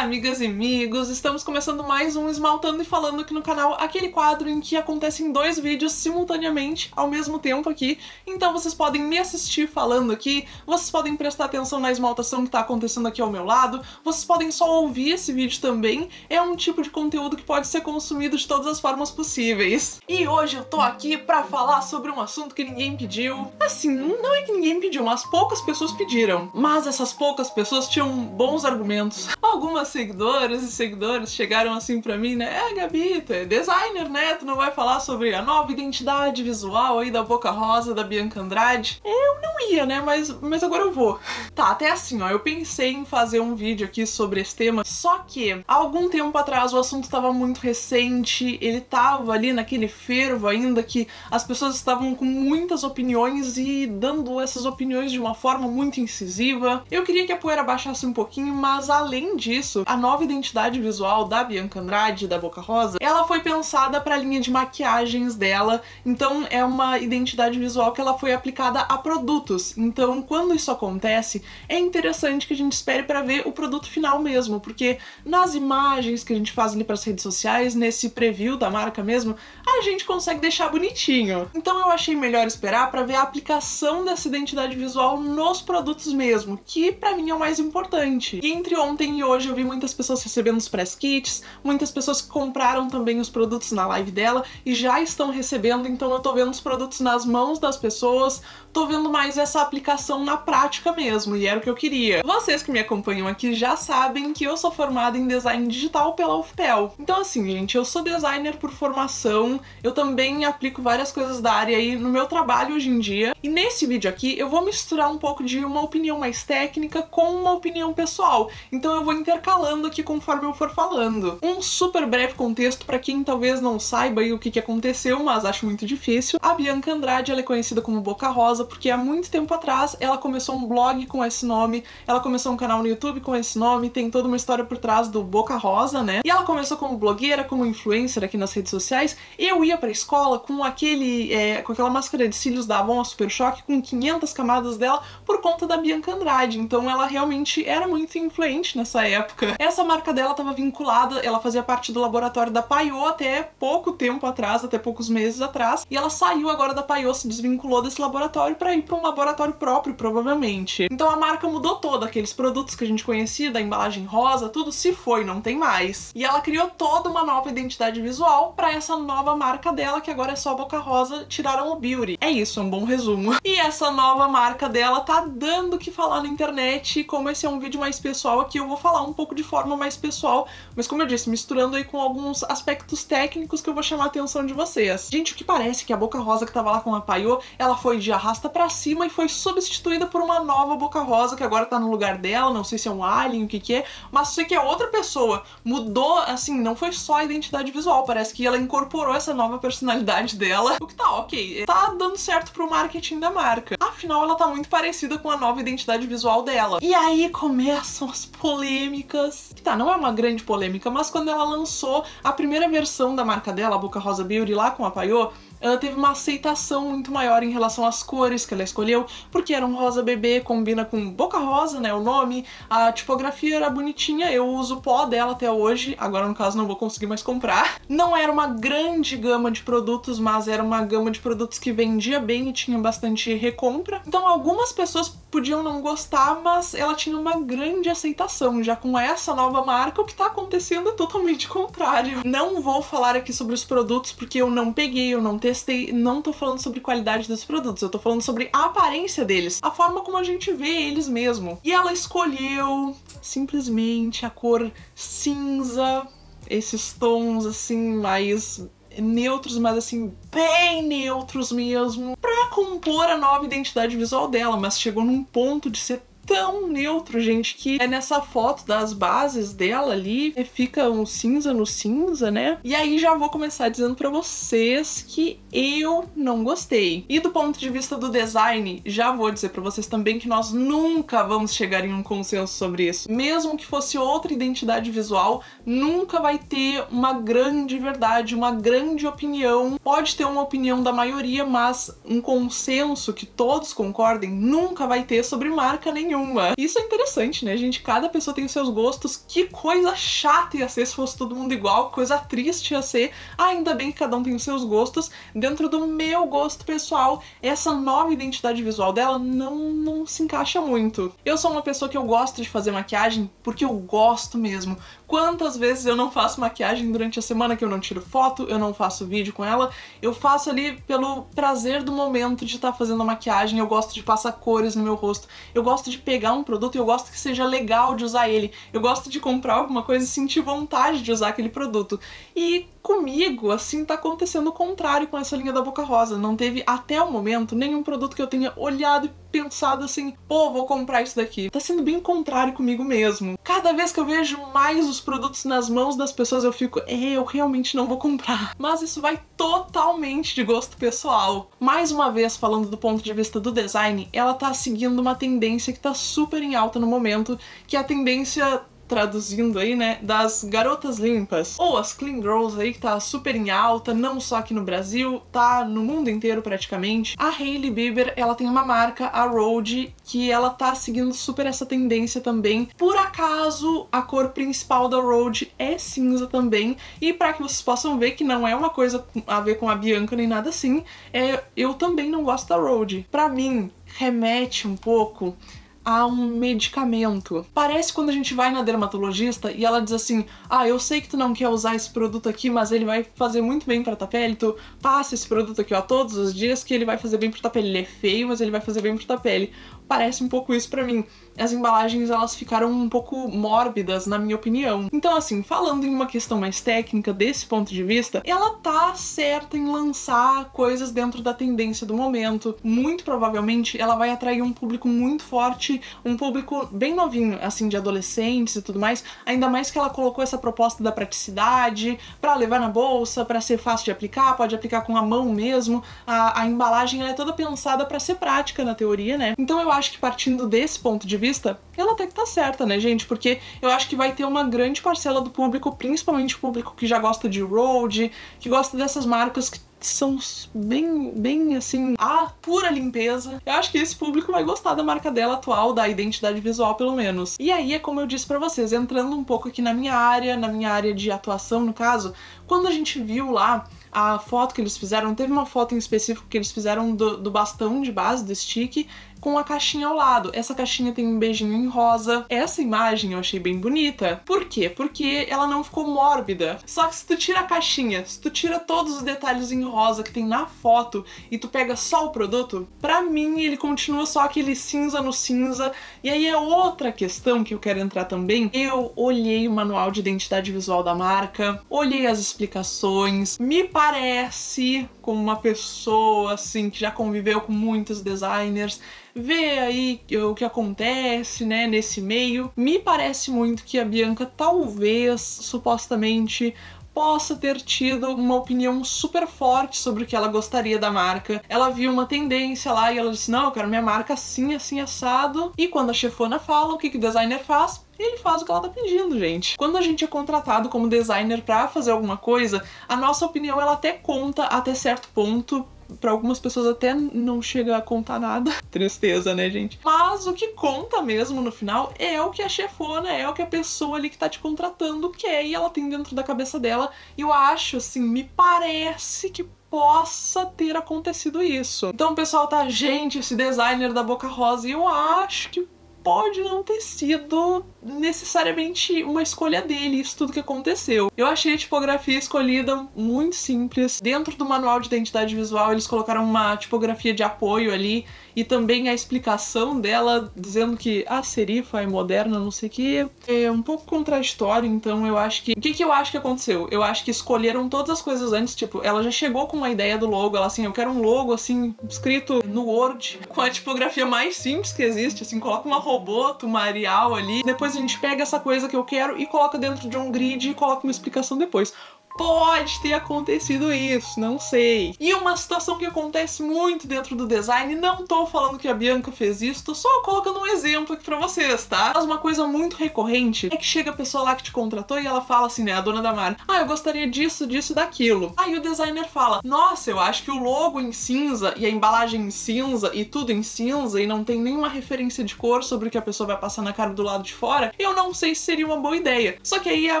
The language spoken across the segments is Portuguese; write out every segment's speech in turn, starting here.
Olá, amigas e amigos! Estamos começando mais um Esmaltando e Falando aqui no canal, aquele quadro em que acontecem dois vídeos simultaneamente, ao mesmo tempo aqui. Então vocês podem me assistir falando aqui, vocês podem prestar atenção na esmaltação que está acontecendo aqui ao meu lado, vocês podem só ouvir esse vídeo também. É um tipo de conteúdo que pode ser consumido de todas as formas possíveis. E hoje eu tô aqui pra falar sobre um assunto que ninguém pediu. Assim, não é que ninguém pediu, mas poucas pessoas pediram. Mas essas poucas pessoas tinham bons argumentos. Algumas seguidoras e seguidores chegaram assim pra mim, né? É, Gabi, tu é designer, né? Tu não vai falar sobre a nova identidade visual aí da Boca Rosa, da Bianca Andrade? Eu não ia, né? Mas, mas agora eu vou. Tá, até assim, ó, eu pensei em fazer um vídeo aqui sobre esse tema, só que há algum tempo atrás o assunto tava muito recente, ele tava ali naquele fervo ainda que as pessoas estavam com muitas opiniões e dando essas opiniões de uma forma muito incisiva. Eu queria que a poeira baixasse um pouquinho, mas além disso, a nova identidade visual da Bianca Andrade, da Boca Rosa, ela foi pensada para a linha de maquiagens dela, então é uma identidade visual que ela foi aplicada a produtos. Então, quando isso acontece, é interessante que a gente espere para ver o produto final mesmo, porque nas imagens que a gente faz ali para as redes sociais, nesse preview da marca mesmo, a gente consegue deixar bonitinho. Então eu achei melhor esperar para ver a aplicação dessa identidade visual nos produtos mesmo, que para mim é o mais importante. E entre ontem e hoje eu vi muitas pessoas recebendo os press kits, muitas pessoas que compraram também os produtos na live dela e já estão recebendo, então eu tô vendo os produtos nas mãos das pessoas, tô vendo mais essa aplicação na prática mesmo, e era o que eu queria. Vocês que me acompanham aqui já sabem que eu sou formada em design digital pela UFPEL. Então assim, gente, eu sou designer por formação, eu também aplico várias coisas da área aí no meu trabalho hoje em dia, e nesse vídeo aqui eu vou misturar um pouco de uma opinião mais técnica com uma opinião pessoal, então eu vou intercalando aqui conforme eu for falando. Um super breve contexto para quem talvez não saiba o que, que aconteceu, mas acho muito difícil. A Bianca Andrade ela é conhecida como Boca Rosa porque há muito tempo atrás ela começou um blog com esse nome, ela começou um canal no YouTube com esse nome, tem toda uma história por trás do Boca Rosa, né? E ela começou como blogueira, como influencer aqui nas redes sociais. Eu ia pra escola com aquele, é, com aquela máscara de cílios da Avon, a Super Choque, com 500 camadas dela por conta da Bianca Andrade. Então ela realmente era muito influente nessa época. Essa marca dela estava vinculada, ela fazia parte do laboratório da Paiô até pouco tempo atrás, até poucos meses atrás, e ela saiu agora da Paiô, se desvinculou desse laboratório para ir para um laboratório próprio, provavelmente. Então a marca mudou toda, aqueles produtos que a gente conhecia, da embalagem rosa, tudo se foi, não tem mais. E ela criou toda uma nova identidade visual para essa nova marca dela, que agora é só Boca Rosa, tiraram o Beauty. É isso, é um bom resumo. E essa nova marca dela tá dando o que falar na internet, como esse é um vídeo mais pessoal aqui, eu vou falar um pouco de forma mais pessoal, mas como eu disse, misturando aí com alguns aspectos técnicos que eu vou chamar a atenção de vocês. Gente, o que parece que a Boca Rosa que tava lá com a Paiô, ela foi de arrasta pra cima e foi substituída por uma nova Boca Rosa que agora tá no lugar dela, não sei se é um alien, o que que é, mas sei que é outra pessoa. Mudou, assim, não foi só a identidade visual, parece que ela incorporou essa nova personalidade dela, o que tá ok, tá dando certo pro marketing da marca. Afinal, ela tá muito parecida com a nova identidade visual dela. E aí começam as polêmicas. Tá, não é uma grande polêmica, mas quando ela lançou a primeira versão da marca dela, a Boca Rosa Beauty, lá com a Paiô, ela teve uma aceitação muito maior em relação às cores que ela escolheu, porque era um rosa bebê, combina com boca rosa, né, o nome, a tipografia era bonitinha, eu uso pó dela até hoje, agora no caso não vou conseguir mais comprar. Não era uma grande gama de produtos, mas era uma gama de produtos que vendia bem e tinha bastante recompra. Então algumas pessoas podiam não gostar, mas ela tinha uma grande aceitação. Já com essa nova marca, o que tá acontecendo é totalmente contrário. Não vou falar aqui sobre os produtos porque eu não peguei, eu não testei, não tô falando sobre qualidade dos produtos, eu tô falando sobre a aparência deles, a forma como a gente vê eles mesmo. E ela escolheu simplesmente a cor cinza, esses tons assim mais neutros, mas assim, bem neutros mesmo, pra compor a nova identidade visual dela, mas chegou num ponto de ser tão neutro, gente, que é nessa foto das bases dela ali, fica um cinza no cinza, né? E aí já vou começar dizendo para vocês que eu não gostei. E do ponto de vista do design, já vou dizer para vocês também que nós nunca vamos chegar em um consenso sobre isso. Mesmo que fosse outra identidade visual, nunca vai ter uma grande verdade, uma grande opinião. Pode ter uma opinião da maioria, mas um consenso que todos concordem nunca vai ter sobre marca nenhuma nenhuma. Isso é interessante, né, gente? Cada pessoa tem os seus gostos. Que coisa chata ia ser se fosse todo mundo igual, coisa triste ia ser. Ainda bem que cada um tem os seus gostos. Dentro do meu gosto pessoal, essa nova identidade visual dela não, não se encaixa muito. Eu sou uma pessoa que eu gosto de fazer maquiagem porque eu gosto mesmo. Quantas vezes eu não faço maquiagem durante a semana que eu não tiro foto, eu não faço vídeo com ela, eu faço ali pelo prazer do momento de estar tá fazendo a maquiagem, eu gosto de passar cores no meu rosto, eu gosto de pegar um produto e eu gosto que seja legal de usar ele, eu gosto de comprar alguma coisa e sentir vontade de usar aquele produto. E comigo, assim, tá acontecendo o contrário com essa linha da Boca Rosa. Não teve, até o momento, nenhum produto que eu tenha olhado e pensado assim, pô, vou comprar isso daqui. Tá sendo bem contrário comigo mesmo. Cada vez que eu vejo mais os produtos nas mãos das pessoas, eu fico, é, eu realmente não vou comprar. Mas isso vai totalmente de gosto pessoal. Mais uma vez, falando do ponto de vista do design, ela tá seguindo uma tendência que tá super em alta no momento, que é a tendência traduzindo aí, né, das garotas limpas, ou as clean girls aí que tá super em alta, não só aqui no Brasil, tá no mundo inteiro praticamente. A Hailey Bieber, ela tem uma marca, a Road, que ela tá seguindo super essa tendência também. Por acaso, a cor principal da Road é cinza também, e para que vocês possam ver que não é uma coisa a ver com a Bianca nem nada assim, é, eu também não gosto da Road. Para mim, remete um pouco a um medicamento. Parece quando a gente vai na dermatologista e ela diz assim: Ah, eu sei que tu não quer usar esse produto aqui, mas ele vai fazer muito bem pra tua pele, tu passa esse produto aqui, ó, todos os dias que ele vai fazer bem pra tua pele. Ele é feio, mas ele vai fazer bem pra tua pele parece um pouco isso para mim. As embalagens elas ficaram um pouco mórbidas, na minha opinião. Então, assim, falando em uma questão mais técnica desse ponto de vista, ela tá certa em lançar coisas dentro da tendência do momento. Muito provavelmente ela vai atrair um público muito forte, um público bem novinho, assim, de adolescentes e tudo mais. Ainda mais que ela colocou essa proposta da praticidade para levar na bolsa, para ser fácil de aplicar, pode aplicar com a mão mesmo. A, a embalagem é toda pensada para ser prática na teoria, né? Então eu acho acho que partindo desse ponto de vista, ela até que tá certa, né, gente? Porque eu acho que vai ter uma grande parcela do público, principalmente o público que já gosta de road, que gosta dessas marcas que são bem, bem assim, a pura limpeza. Eu acho que esse público vai gostar da marca dela atual, da identidade visual pelo menos. E aí é como eu disse para vocês, entrando um pouco aqui na minha área, na minha área de atuação no caso, quando a gente viu lá a foto que eles fizeram, teve uma foto em específico que eles fizeram do, do bastão de base, do stick, com a caixinha ao lado. Essa caixinha tem um beijinho em rosa. Essa imagem eu achei bem bonita. Por quê? Porque ela não ficou mórbida. Só que se tu tira a caixinha, se tu tira todos os detalhes em rosa que tem na foto e tu pega só o produto, pra mim ele continua só aquele cinza no cinza. E aí é outra questão que eu quero entrar também. Eu olhei o manual de identidade visual da marca, olhei as explicações, me parece como uma pessoa assim que já conviveu com muitos designers, vê aí o que acontece, né, nesse meio. Me parece muito que a Bianca talvez, supostamente, possa ter tido uma opinião super forte sobre o que ela gostaria da marca. Ela viu uma tendência lá e ela disse: Não, eu quero minha marca assim, assim, assado. E quando a chefona fala, o que, que o designer faz? ele faz o que ela tá pedindo, gente. Quando a gente é contratado como designer para fazer alguma coisa, a nossa opinião ela até conta até certo ponto, para algumas pessoas até não chega a contar nada. Tristeza, né, gente? Mas o que conta mesmo no final é o que a chefona, é o que a pessoa ali que tá te contratando quer e ela tem dentro da cabeça dela. E eu acho, assim, me parece que possa ter acontecido isso. Então pessoal tá, gente, esse designer da Boca Rosa, e eu acho que pode não ter sido necessariamente uma escolha dele, isso tudo que aconteceu. Eu achei a tipografia escolhida muito simples. Dentro do manual de identidade visual, eles colocaram uma tipografia de apoio ali e também a explicação dela dizendo que a serifa é moderna, não sei o que, é um pouco contraditório, então eu acho que. O que, que eu acho que aconteceu? Eu acho que escolheram todas as coisas antes, tipo, ela já chegou com uma ideia do logo, ela assim, eu quero um logo assim, escrito no Word, com a tipografia mais simples que existe, assim, coloca uma roboto, uma Arial ali, depois a gente pega essa coisa que eu quero e coloca dentro de um grid e coloca uma explicação depois. Pode ter acontecido isso, não sei. E uma situação que acontece muito dentro do design, não tô falando que a Bianca fez isso, tô só colocando um exemplo aqui pra vocês, tá? Mas uma coisa muito recorrente é que chega a pessoa lá que te contratou e ela fala assim, né, a dona da marca, ah, eu gostaria disso, disso daquilo. Aí o designer fala, nossa, eu acho que o logo em cinza e a embalagem em cinza e tudo em cinza e não tem nenhuma referência de cor sobre o que a pessoa vai passar na cara do lado de fora, eu não sei se seria uma boa ideia. Só que aí a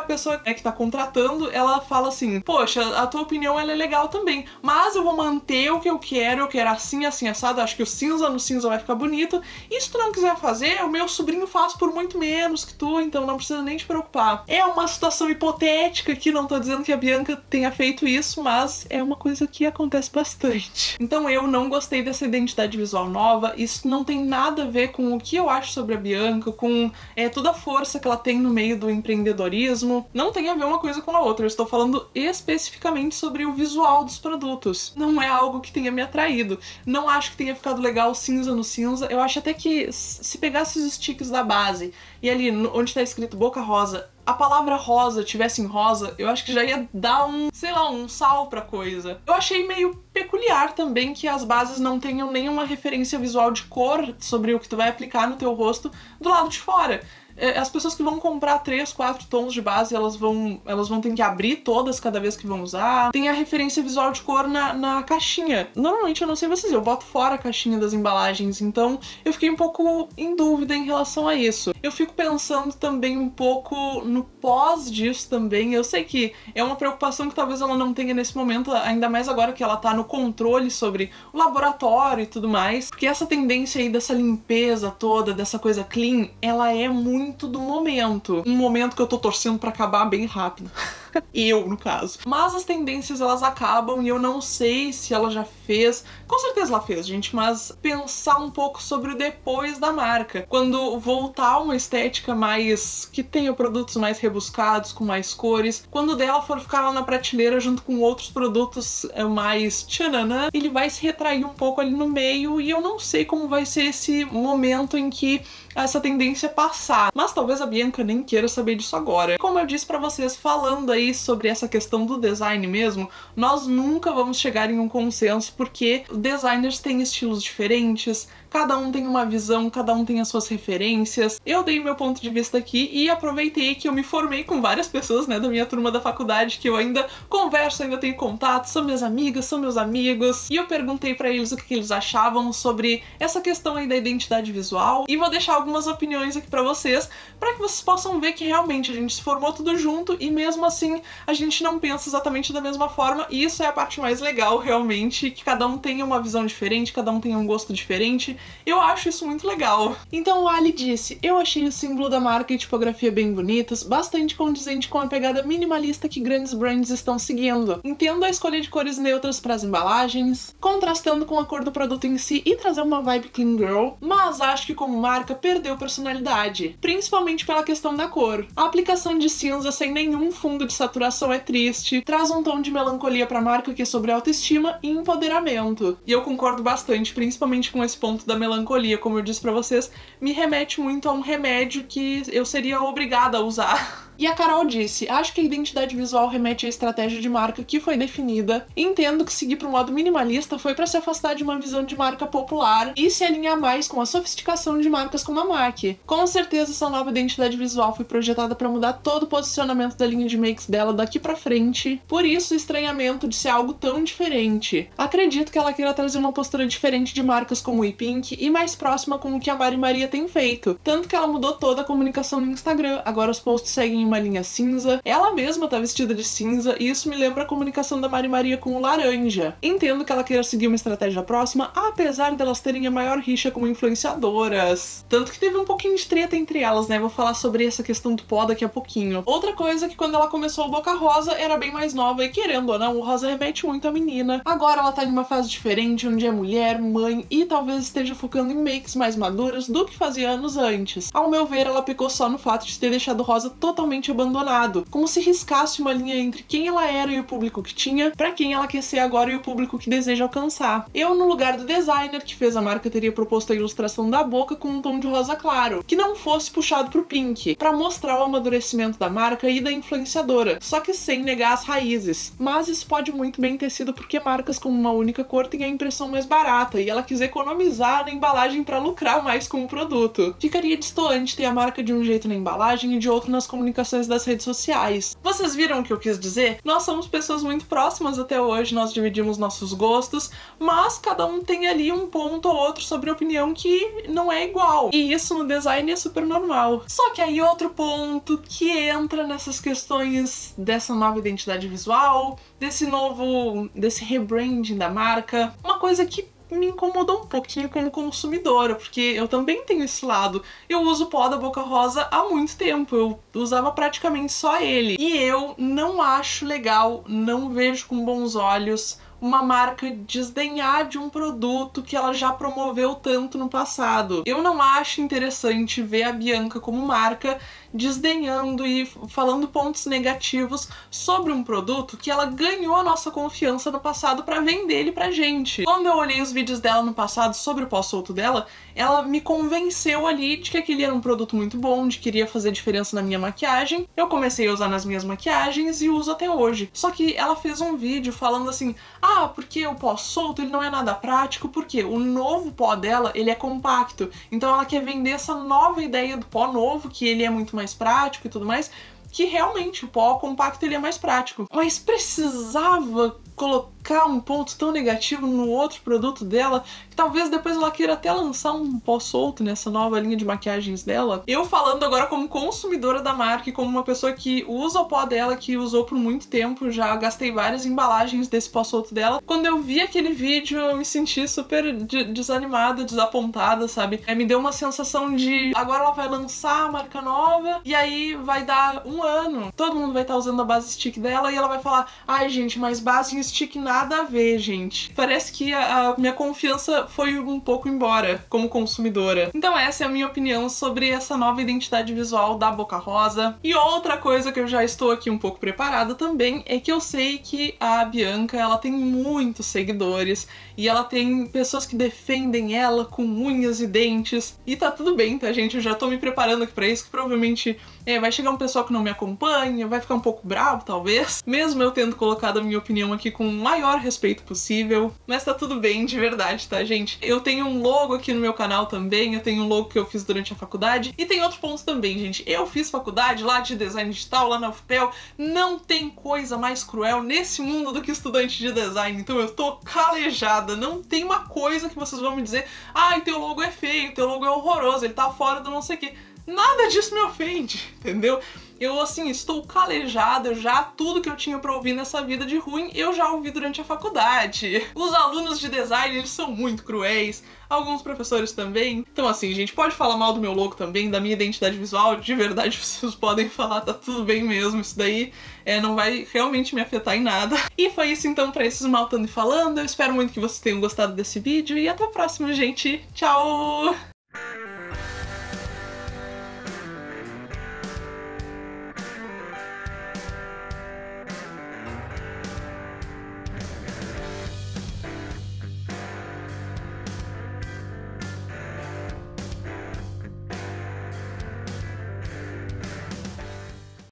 pessoa né, que tá contratando, ela fala assim: Poxa, a tua opinião ela é legal também, mas eu vou manter o que eu quero, eu quero assim, assim, assado. Acho que o cinza no cinza vai ficar bonito. E se tu não quiser fazer, o meu sobrinho faz por muito menos que tu, então não precisa nem te preocupar. É uma situação hipotética aqui, não tô dizendo que a Bianca tenha feito isso, mas é uma coisa que acontece bastante. Então eu não gostei dessa identidade visual nova, isso não tem nada a ver com o que eu acho sobre a Bianca, com é, toda a força que ela tem no meio do empreendedorismo. Não tem a ver uma coisa com a outra, eu estou falando especificamente sobre o visual dos produtos. Não é algo que tenha me atraído. Não acho que tenha ficado legal cinza no cinza. Eu acho até que se pegasse os sticks da base e ali onde está escrito Boca Rosa, a palavra rosa tivesse em rosa, eu acho que já ia dar um, sei lá, um sal pra coisa. Eu achei meio peculiar também que as bases não tenham nenhuma referência visual de cor sobre o que tu vai aplicar no teu rosto do lado de fora. É, as pessoas que vão comprar três, quatro tons de base, elas vão, elas vão ter que abrir todas cada vez que vão usar. Tem a referência visual de cor na, na caixinha. Normalmente, eu não sei vocês, eu boto fora a caixinha das embalagens, então eu fiquei um pouco em dúvida em relação a isso. Eu fico pensando também um pouco no pós disso também. Eu sei que é uma preocupação que talvez ela não tenha nesse momento, ainda mais agora que ela tá no controle sobre o laboratório e tudo mais, porque essa tendência aí dessa limpeza toda, dessa coisa clean, ela é muito muito do momento. Um momento que eu tô torcendo para acabar bem rápido. eu, no caso. Mas as tendências elas acabam e eu não sei se ela já fez. Com certeza ela fez, gente, mas pensar um pouco sobre o depois da marca. Quando voltar uma estética mais que tenha produtos mais rebuscados, com mais cores, quando dela for ficar lá na prateleira junto com outros produtos eh, mais tchananã, ele vai se retrair um pouco ali no meio e eu não sei como vai ser esse momento em que essa tendência passar. Mas talvez a Bianca nem queira saber disso agora. Como eu disse para vocês, falando aí aí sobre essa questão do design mesmo, nós nunca vamos chegar em um consenso porque designers têm estilos diferentes, cada um tem uma visão, cada um tem as suas referências. Eu dei meu ponto de vista aqui e aproveitei que eu me formei com várias pessoas, né, da minha turma da faculdade que eu ainda converso, ainda tenho contato, são minhas amigas, são meus amigos, e eu perguntei para eles o que, eles achavam sobre essa questão aí da identidade visual. E vou deixar algumas opiniões aqui para vocês, para que vocês possam ver que realmente a gente se formou tudo junto e mesmo assim a gente não pensa exatamente da mesma forma, e isso é a parte mais legal realmente, que cada um tenha uma visão diferente, cada um tenha um gosto diferente, eu acho isso muito legal. Então o Ali disse: Eu achei o símbolo da marca e tipografia bem bonitos, bastante condizente com a pegada minimalista que grandes brands estão seguindo. Entendo a escolha de cores neutras para as embalagens, contrastando com a cor do produto em si e trazer uma vibe clean girl, mas acho que como marca perdeu personalidade, principalmente pela questão da cor. A aplicação de cinza sem nenhum fundo de saturação é triste, traz um tom de melancolia para a marca que é sobre autoestima e empoderamento. E eu concordo bastante, principalmente com esse ponto da melancolia, como eu disse para vocês, me remete muito a um remédio que eu seria obrigada a usar E a Carol disse: Acho que a identidade visual remete à estratégia de marca que foi definida. Entendo que seguir para um modo minimalista foi para se afastar de uma visão de marca popular e se alinhar mais com a sofisticação de marcas como a MAC. Com certeza, essa nova identidade visual foi projetada para mudar todo o posicionamento da linha de makes dela daqui para frente. Por isso, o estranhamento de ser algo tão diferente. Acredito que ela queira trazer uma postura diferente de marcas como o Pink e mais próxima com o que a Mari Maria tem feito. Tanto que ela mudou toda a comunicação no Instagram. Agora os posts seguem uma linha cinza. Ela mesma tá vestida de cinza e isso me lembra a comunicação da Mari Maria com o laranja. Entendo que ela queira seguir uma estratégia próxima, apesar delas terem a maior rixa como influenciadoras. Tanto que teve um pouquinho de treta entre elas, né? Vou falar sobre essa questão do pó daqui a pouquinho. Outra coisa é que quando ela começou o Boca Rosa era bem mais nova e querendo ou não, o rosa remete muito à menina. Agora ela tá em uma fase diferente, onde é mulher, mãe e talvez esteja focando em makes mais maduras do que fazia anos antes. Ao meu ver, ela pecou só no fato de ter deixado rosa totalmente totalmente abandonado, como se riscasse uma linha entre quem ela era e o público que tinha, para quem ela quer ser agora e o público que deseja alcançar. Eu, no lugar do designer que fez a marca, teria proposto a ilustração da boca com um tom de rosa claro, que não fosse puxado pro pink, para mostrar o amadurecimento da marca e da influenciadora, só que sem negar as raízes. Mas isso pode muito bem ter sido porque marcas com uma única cor têm a impressão mais barata e ela quis economizar na embalagem para lucrar mais com o produto. Ficaria distoante ter a marca de um jeito na embalagem e de outro nas comunicações das redes sociais. Vocês viram o que eu quis dizer? Nós somos pessoas muito próximas até hoje, nós dividimos nossos gostos, mas cada um tem ali um ponto ou outro sobre opinião que não é igual. E isso no design é super normal. Só que aí outro ponto que entra nessas questões dessa nova identidade visual, desse novo, desse rebranding da marca, uma coisa que me incomodou um pouquinho como consumidora, porque eu também tenho esse lado. Eu uso pó da Boca Rosa há muito tempo, eu usava praticamente só ele. E eu não acho legal, não vejo com bons olhos uma marca desdenhar de um produto que ela já promoveu tanto no passado. Eu não acho interessante ver a Bianca como marca desdenhando e falando pontos negativos sobre um produto que ela ganhou a nossa confiança no passado para vender ele pra gente. Quando eu olhei os vídeos dela no passado sobre o pós-solto dela, ela me convenceu ali de que aquele era um produto muito bom, de que iria fazer diferença na minha maquiagem. Eu comecei a usar nas minhas maquiagens e uso até hoje. Só que ela fez um vídeo falando assim: "Ah, porque o pó solto ele não é nada prático, porque o novo pó dela, ele é compacto". Então ela quer vender essa nova ideia do pó novo, que ele é muito mais prático e tudo mais, que realmente o pó compacto ele é mais prático. Mas precisava colocar um ponto tão negativo no outro produto dela, que talvez depois ela queira até lançar um pó solto nessa nova linha de maquiagens dela. Eu falando agora como consumidora da marca e como uma pessoa que usa o pó dela, que usou por muito tempo, já gastei várias embalagens desse pó solto dela. Quando eu vi aquele vídeo, eu me senti super de desanimada, desapontada, sabe? É, me deu uma sensação de agora ela vai lançar a marca nova e aí vai dar um ano. Todo mundo vai estar usando a base stick dela e ela vai falar: ai gente, mas base em stick nada a ver, gente. Parece que a, a minha confiança foi um pouco embora como consumidora. Então essa é a minha opinião sobre essa nova identidade visual da Boca Rosa. E outra coisa que eu já estou aqui um pouco preparada também é que eu sei que a Bianca, ela tem muitos seguidores e ela tem pessoas que defendem ela com unhas e dentes. E tá tudo bem, tá, gente? Eu já tô me preparando aqui pra isso, que provavelmente é, vai chegar um pessoal que não me acompanha, vai ficar um pouco bravo, talvez. Mesmo eu tendo colocado a minha opinião aqui com o maior respeito possível. Mas tá tudo bem, de verdade, tá, gente? Eu tenho um logo aqui no meu canal também, eu tenho um logo que eu fiz durante a faculdade. E tem outro ponto também, gente. Eu fiz faculdade lá de design digital, lá na UFPEL. Não tem coisa mais cruel nesse mundo do que estudante de design. Então eu tô calejada. Não tem uma coisa que vocês vão me dizer, ai, teu logo é feio, teu logo é horroroso, ele tá fora do não sei o que. Nada disso me ofende, entendeu? Eu, assim, estou calejada já, tudo que eu tinha pra ouvir nessa vida de ruim, eu já ouvi durante a faculdade. Os alunos de design, eles são muito cruéis, alguns professores também. Então, assim, gente, pode falar mal do meu logo também, da minha identidade visual, de verdade vocês podem falar, tá tudo bem mesmo, isso daí é, não vai realmente me afetar em nada. E foi isso então pra esses Maltando e Falando, eu espero muito que vocês tenham gostado desse vídeo e até a próxima, gente. Tchau!